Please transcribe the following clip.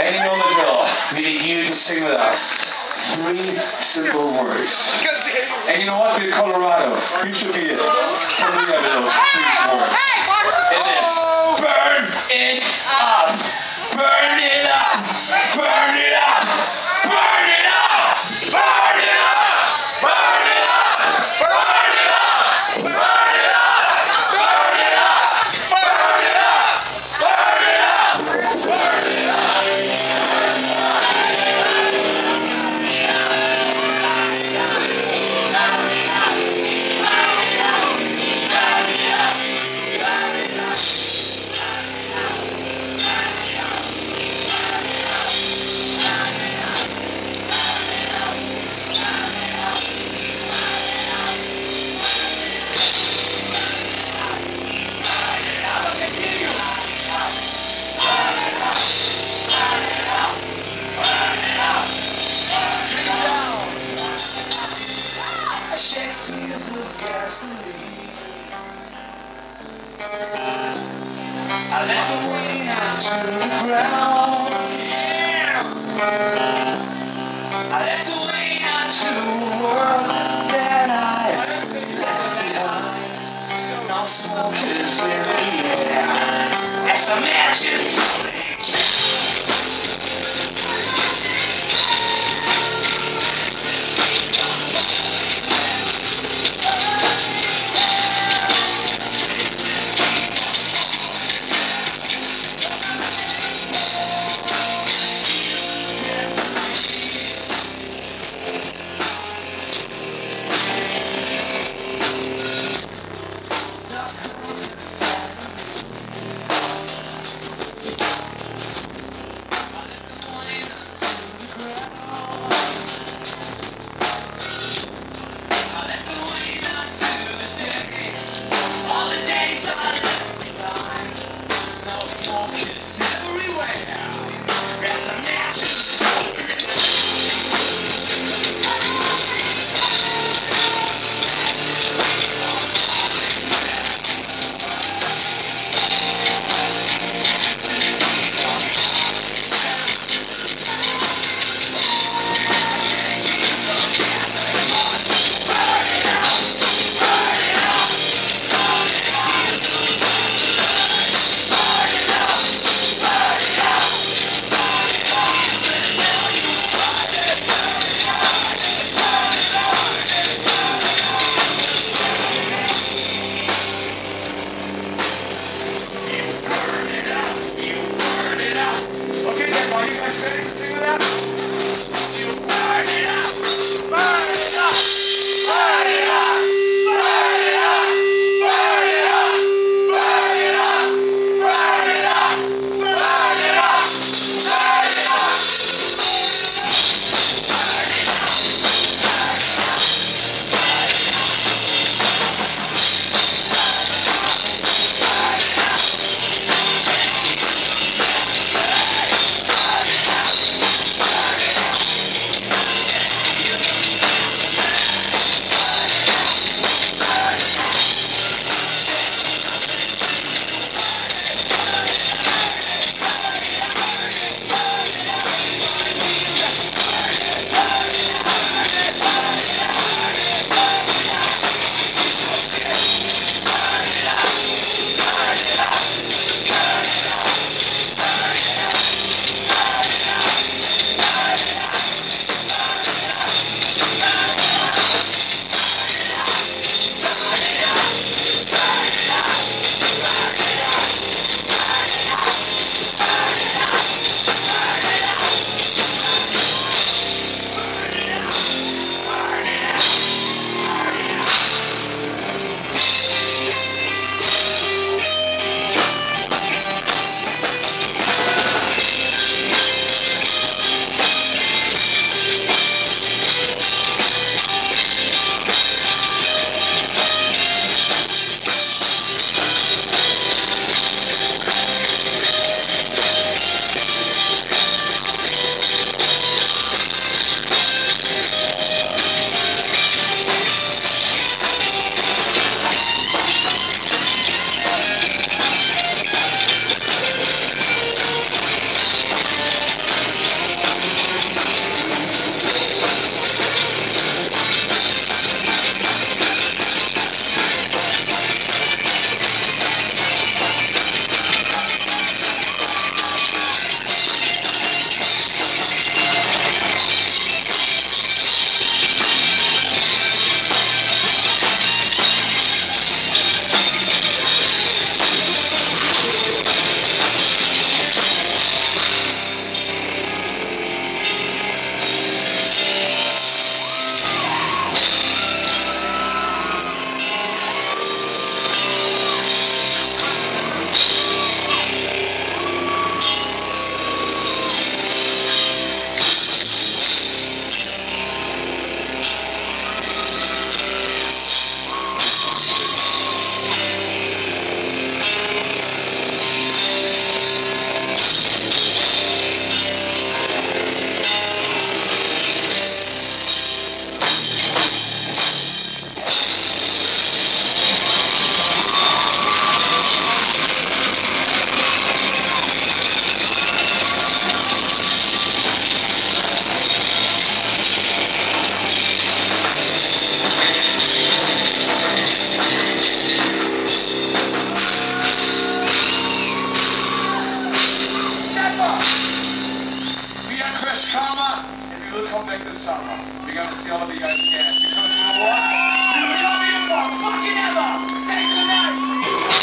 You know the. We need you to sing with us. Three simple words. And you know what? We're Colorado. We should be coming out of those three words. It is burn it up. Burn it up. Burn it up. Ground. I let the to a world that I left behind. Smoke is in the air summer, and we will come back this summer. We're gonna see all of you guys again. Because you know what? We will come here for fucking ever! Thanks for the night!